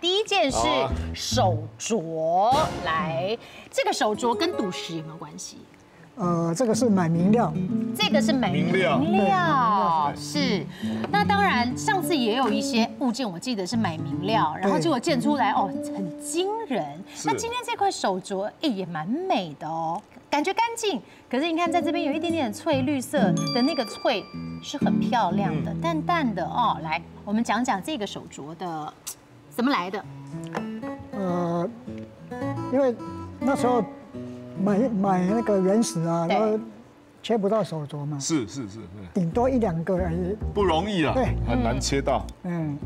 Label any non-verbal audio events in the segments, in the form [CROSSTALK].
第一件是手镯，来，这个手镯跟赌石有没有关系？呃，这个是买明料，这个是买明料明料是。那当然，上次也有一些物件，我记得是买明料，然后结果建出来哦，很惊人。那今天这块手镯，哎，也蛮美的哦，感觉干净。可是你看，在这边有一点点翠绿色的那个翠，是很漂亮的，淡淡的哦。来，我们讲讲这个手镯的。怎么来的？呃，因为那时候买买那个原石啊，然后切不到手镯嘛。是是是，顶多一两个而已。不容易啊，对，很难切到。嗯，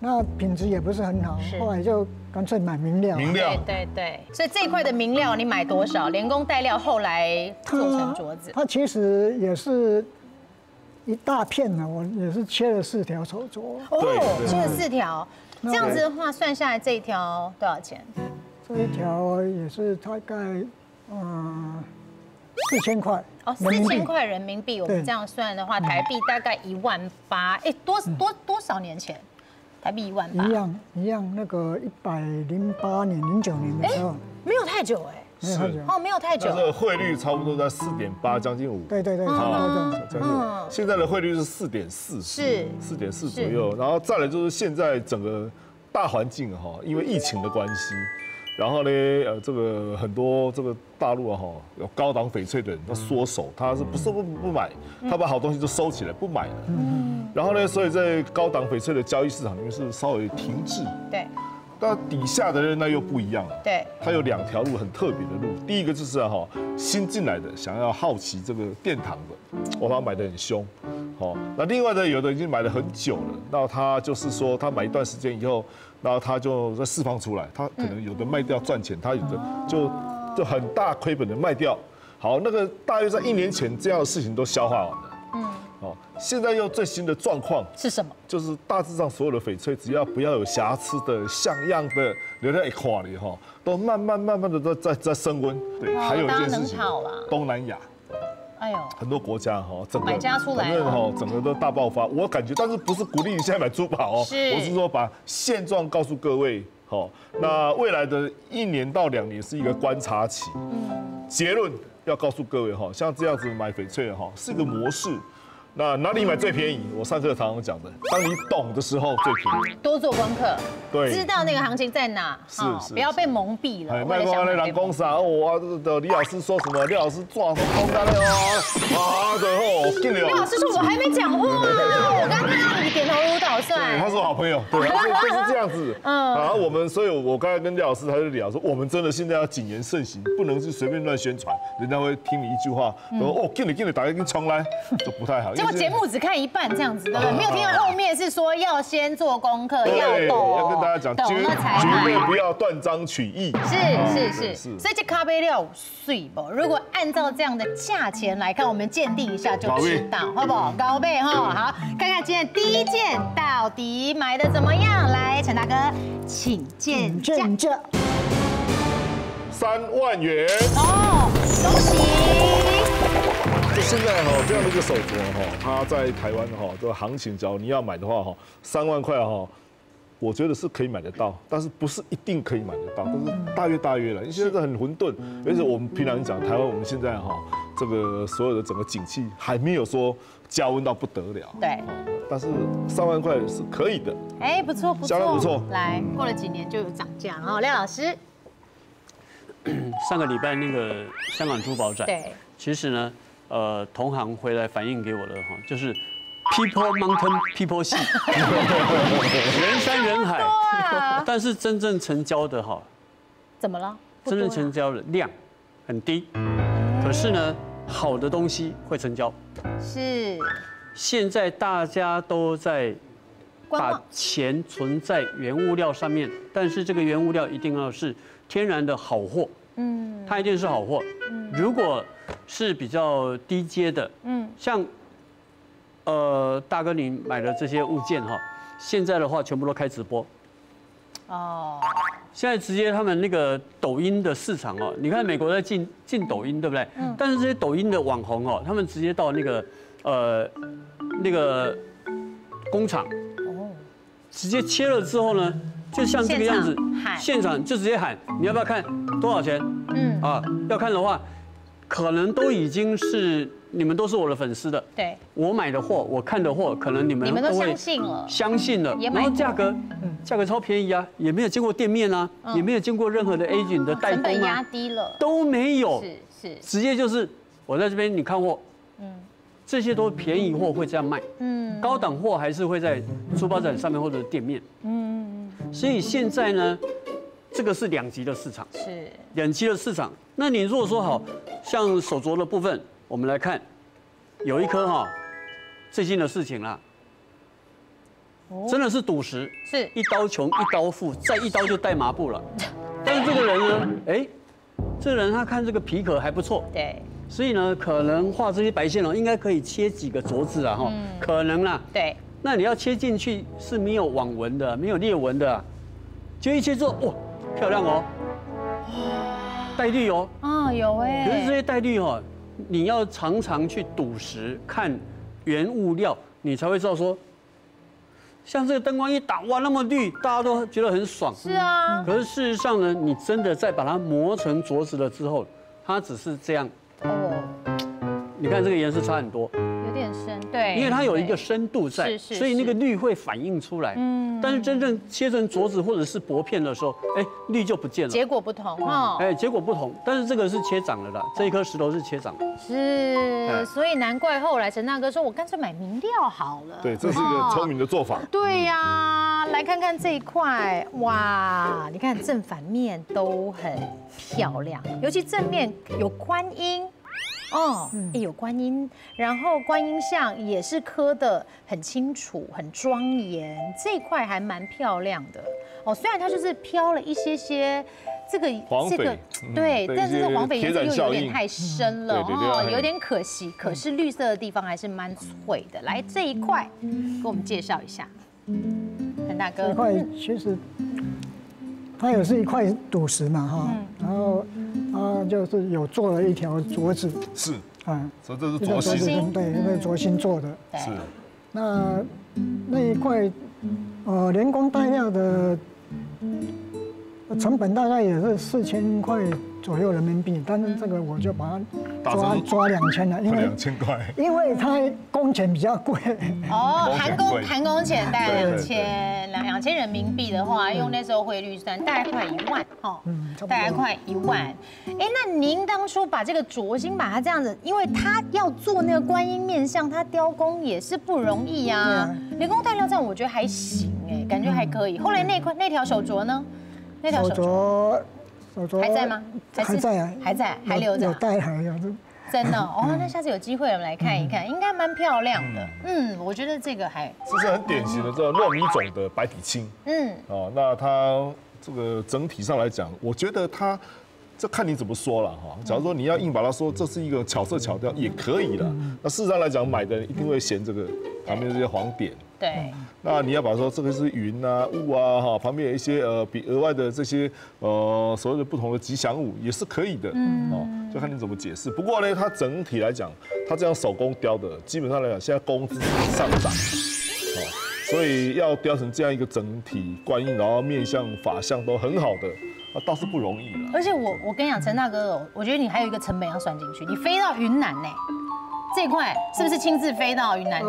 那品质也不是很好，后来就干脆买明料。明料，对对对。所以这一块的明料你买多少？连工带料，后来做成镯子。它其实也是一大片呢，我也是切了四条手镯。哦，切了四条。这样子的话，算下来这一条多少钱？这一条也是大概嗯四千块哦，四千块人民币。我们这样算的话，台币大概一万八。哎，多多多少年前？台币一万八。一样一样，那个一百零八年、零九年的时候，没有太久哎。是哦，没有太久。这个汇率差不多在四点八，将近五。对对对，差不多将近。现在的汇率是四点四，是四点四左右。然后再来就是现在整个大环境哈，因为疫情的关系，然后呢，呃，这个很多这个大陆啊哈，有高档翡翠的人他缩手，他是不是不不买，他把好东西都收起来不买了。嗯。然后呢，所以在高档翡翠的交易市场里面是稍微停滞。对。那底下的人那又不一样了，对，他有两条路很特别的路。第一个就是哈，新进来的想要好奇这个殿堂的，我把它买的很凶，好。那另外呢有的已经买了很久了，那他就是说他买一段时间以后，然后他就再释放出来，他可能有的卖掉赚钱，他有的就就很大亏本的卖掉。好，那个大约在一年前这样的事情都消化完了。哦，现在又最新的状况是什么？就是大致上所有的翡翠，只要不要有瑕疵的、像样的，留在一块里哈，都慢慢慢慢的在在在升温。对，还有一件事情，东南亚，哎呦，很多国家哈，整个反正哈，整个都大爆发。我感觉，但是不是鼓励你现在买珠宝哦？是，我是说把现状告诉各位。好，那未来的一年到两年是一个观察期。嗯，结论要告诉各位哈，像这样子买翡翠哈，是一个模式。那哪里买最便宜？我上课常常讲的，当你懂的时候最便宜。多做功课，对，知道那个行情在哪，是是，不要被蒙蔽了。卖光那蓝公司啊，哇，这个李老师说什么？李老师做什么空单了哦？啊，对哦，进来。李老师说我还没讲话头如捣蒜。他是我好朋友，对，[LAUGHS] 就是这样子。嗯，然后我们，所以我刚才跟廖老师他就聊说，我们真的现在要谨言慎行，不能是随便乱宣传，人家会听你一句话，说哦，给你给你，打开跟窗来，[LAUGHS] 就不太好。结果节目只看一半这样子，对不对？没有听到后面是说要先做功课，要懂，要跟大家讲，懂了才绝对不要断章取义。是是是，所以这咖啡料碎不？如果按照这样的价钱来看，我们鉴定一下就知道，好不好？高倍哈，好，看看今天第一件到底买的怎么样？来，陈大哥，请见价，三万元哦，恭喜。现在哈这样的一个手镯哈，它在台湾哈这个行情，只要你要买的话哈，三万块哈，我觉得是可以买得到，但是不是一定可以买得到，但是大约大约了。因为现在很混沌，而且我们平常讲台湾，我们现在哈这个所有的整个景气还没有说加温到不得了。对，但是三万块是可以的。哎，不错不错，相当不错。来，过了几年就有涨价哦，廖老师。上个礼拜那个香港珠宝展，对，其实呢。呃，同行回来反映给我的哈，就是 people mountain people sea，[LAUGHS] 人山人海，[LAUGHS] 但是真正成交的哈，怎么了？真正成交的量很低，可是呢，好的东西会成交。是。现在大家都在把钱存在原物料上面，但是这个原物料一定要是天然的好货。嗯。它一定是好货。嗯。如果是比较低阶的，嗯，像，呃，大哥你买的这些物件哈，现在的话全部都开直播，哦，现在直接他们那个抖音的市场哦，你看美国在进进抖音对不对？嗯，但是这些抖音的网红哦，他们直接到那个呃那个工厂，哦，直接切了之后呢，就像这个样子现场喊，现场就直接喊，你要不要看多少钱？嗯。啊，要看的话，可能都已经是你们都是我的粉丝的，对，我买的货，我看的货，可能你们你们都相信了，相信了，然后价格，价格超便宜啊，也没有经过店面啊，也没有经过任何的 agent 的代成本压低了，都没有，是是，直接就是我在这边你看货，这些都便宜货会这样卖，嗯。高档货还是会在珠宝展上面或者店面，嗯，所以现在呢，这个是两极的市场，是两极的市场。那你如果说好像手镯的部分，我们来看，有一颗哈，最近的事情啦，真的是赌石，是一刀穷一刀富，再一刀就带麻布了。[LAUGHS] 但是这个人呢，哎，这个人他看这个皮壳还不错，对所以呢，可能画这些白线哦，应该可以切几个镯子啊，哈，可能啦。对，那你要切进去是没有网纹的，没有裂纹的啊，就一切之后，哇，漂亮哦，带绿哦。啊有哎，可是这些带绿哦，你要常常去赌石看原物料，你才会知道说，像这个灯光一打，哇，那么绿，大家都觉得很爽。是啊，可是事实上呢，你真的在把它磨成镯子了之后，它只是这样。哦，你看这个颜色差很多，有点深，对，因为它有一个深度在，是是所以那个是绿会反映出来。嗯，但是真正切成镯子或者是薄片的时候，哎，绿就不见了。结果不同哦，哎，结果不同，但是这个是切长了的，这一颗石头是切长。是，所以难怪后来陈大哥说，我干脆买明料好了。对，这是一个聪明的做法。对呀，来看看这一块，哇，你看正反面都很漂亮，尤其正面有观音。哦，哎有观音，然后观音像也是刻的很清楚、很庄严，这一块还蛮漂亮的。哦，虽然它就是飘了一些些这个黄这个对，但是这黄翡颜色又有点太深了哦，有点可惜。可是绿色的地方还是蛮脆的。来这一块，给我们介绍一下，陈大哥。这块其实它也是一块赌石嘛哈，然后它就是有做了一条镯子是，啊，所以这是镯心，对，那个镯心做的。对。是。那那一块呃连工带料的成本大概也是四千块左右人民币，但是这个我就把它抓抓两千了，因为两千块。因为它工钱比较贵。哦，工钱含工贵含工钱大概两千两两千人民币的话，用那时候汇率算，大概快一万哈嗯差不多大概快一万。哎，那您当初把这个镯心把它这样子，因为它要做那个观音面像，它雕工也是不容易啊连工带料这样我觉得还行哎，感觉还可以。后来那块那条手镯呢？那条手手镯镯，手镯还在吗？还在啊，还在，还留着有。戴还有。真 [LAUGHS] 的哦，那下次有机会我们来看一看，应该蛮漂亮的。嗯，我觉得这个还，这是很典型的这个糯米种的白底青嗯，哦。那它这个整体上来讲，我觉得它这看你怎么说了哈。假如说你要硬把它说这是一个巧色巧雕，也可以的。那事实上来讲，买的人一定会嫌这个旁边这些黄点。对，那你要把它说这个是云啊、雾啊，哈，旁边有一些呃比额外的这些呃所谓的不同的吉祥物也是可以的，嗯哦，就看你怎么解释。不过呢，它整体来讲，它这样手工雕的，基本上来讲，现在工资上涨，哦，所以要雕成这样一个整体观音，然后面相、法相都很好的，那倒是不容易了。而且我我跟你讲，陈大哥，我觉得你还有一个成本要算进去，你飞到云南呢，这块是不是亲自飞到云南去？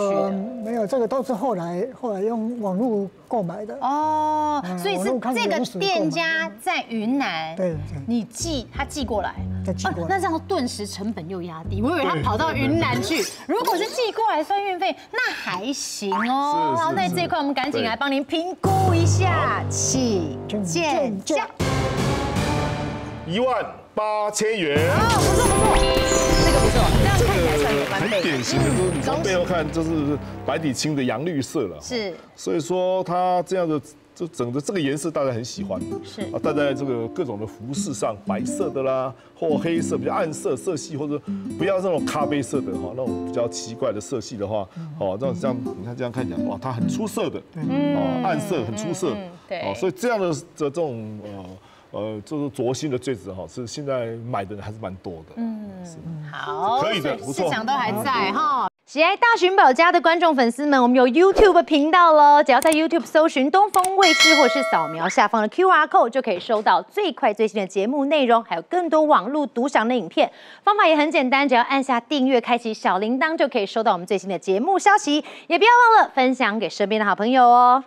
没有，这个都是后来后来用网络购买的。哦，嗯所以是这个店家在云南，对对你寄他寄过来，再寄过来哦那这样顿时成本又压低。我以为他跑到云南去，[LAUGHS] 如果是寄过来算运费，那还行哦。好，那这一块我们赶紧来帮您评估一下，请请见见价。一万八千元。哦，不错不错，这个不错，这样看起来算有个很。典型的，就是你从背后看，就是白底青的洋绿色了。是。所以说它这样的就整个这个颜色大家很喜欢，是。啊，戴在这个各种的服饰上，白色的啦，或黑色比较暗色色系，或者不要那种咖啡色的哈，那种比较奇怪的色系的话，哦，这样这样你看这样看起来哇，它很出色的，哦，暗色很出色。嗯嗯，对。哦，所以这样的这种呃呃，就是镯心的坠子哈，是现在买的人还是蛮多的，嗯好，可以的所不错市场都还在哈。喜爱大寻宝家的观众粉丝们，我们有 YouTube 频道喽，只要在 YouTube 搜寻东风卫视，或是扫描下方的 QR code，就可以收到最快最新的节目内容，还有更多网络独享的影片。方法也很简单，只要按下订阅，开启小铃铛，就可以收到我们最新的节目消息。也不要忘了分享给身边的好朋友哦。